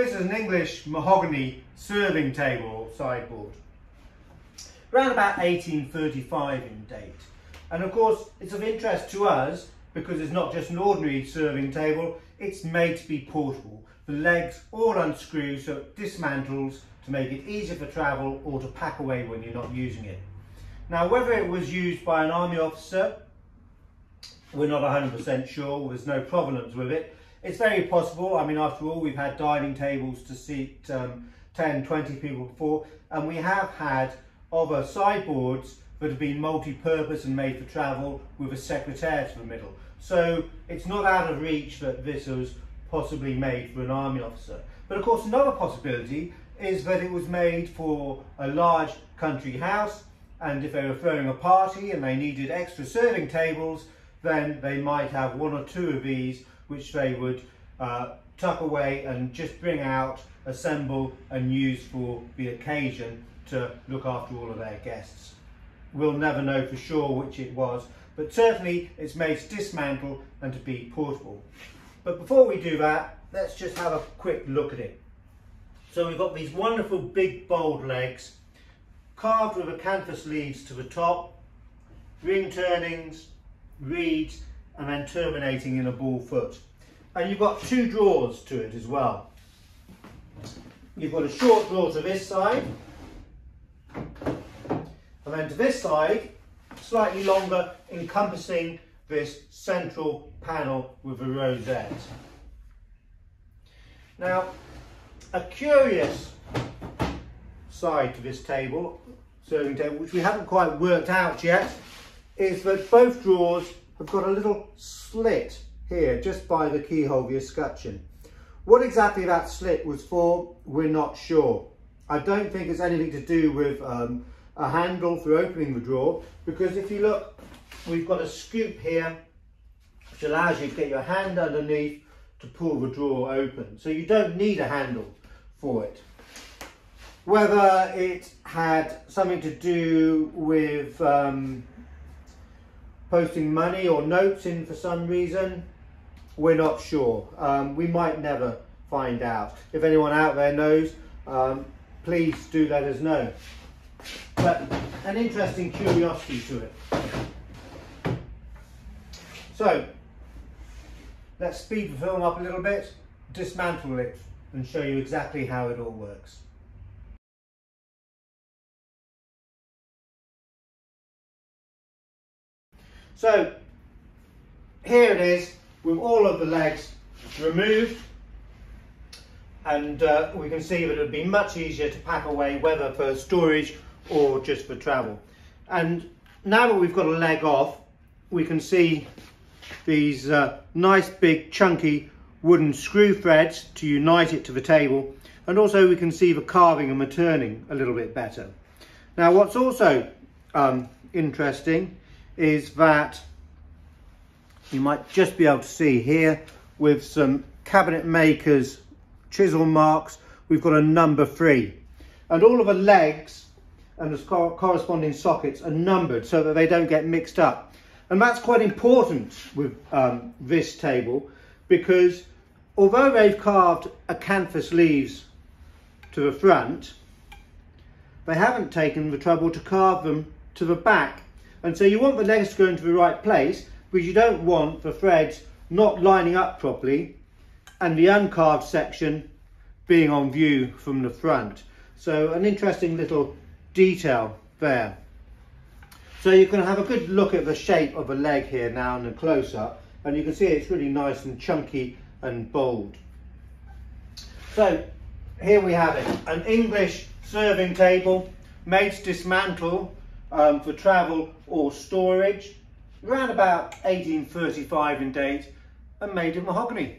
This is an English mahogany serving table sideboard. Around about 1835 in date. And of course, it's of interest to us because it's not just an ordinary serving table, it's made to be portable. The legs all unscrew so it dismantles to make it easier for travel or to pack away when you're not using it. Now, whether it was used by an army officer, we're not 100% sure, there's no provenance with it. It's very possible, I mean, after all, we've had dining tables to seat um, 10, 20 people before, and we have had other sideboards that have been multi-purpose and made for travel with a secretaire in the middle. So it's not out of reach that this was possibly made for an army officer. But of course, another possibility is that it was made for a large country house and if they were throwing a party and they needed extra serving tables, then they might have one or two of these which they would uh, tuck away and just bring out, assemble and use for the occasion to look after all of their guests. We'll never know for sure which it was, but certainly it's made to dismantle and to be portable. But before we do that, let's just have a quick look at it. So we've got these wonderful big bold legs, carved with acanthus leaves to the top, ring turnings, reeds, and then terminating in a ball foot. And you've got two drawers to it as well. You've got a short drawer to this side, and then to this side, slightly longer, encompassing this central panel with a rosette. Now, a curious side to this table, serving table, which we haven't quite worked out yet, is that both drawers have got a little slit here, just by the keyhole of the escutcheon. What exactly that slit was for, we're not sure. I don't think it's anything to do with um, a handle for opening the drawer, because if you look, we've got a scoop here, which allows you to get your hand underneath to pull the drawer open. So you don't need a handle for it. Whether it had something to do with um, posting money or notes in for some reason, we're not sure. Um, we might never find out. If anyone out there knows, um, please do let us know. But an interesting curiosity to it. So, let's speed the film up a little bit, dismantle it and show you exactly how it all works. So here it is with all of the legs removed and uh, we can see that it would be much easier to pack away whether for storage or just for travel. And now that we've got a leg off we can see these uh, nice big chunky wooden screw threads to unite it to the table and also we can see the carving and the turning a little bit better. Now what's also um, interesting is that you might just be able to see here with some cabinet makers chisel marks. We've got a number three. And all of the legs and the corresponding sockets are numbered so that they don't get mixed up. And that's quite important with um, this table because although they've carved acanthus leaves to the front they haven't taken the trouble to carve them to the back. And so you want the legs to go into the right place, but you don't want the threads not lining up properly and the uncarved section being on view from the front. So an interesting little detail there. So you can have a good look at the shape of the leg here now in a close-up and you can see it's really nice and chunky and bold. So here we have it, an English serving table made to dismantle um, for travel or storage, around about 1835 in date and made of mahogany.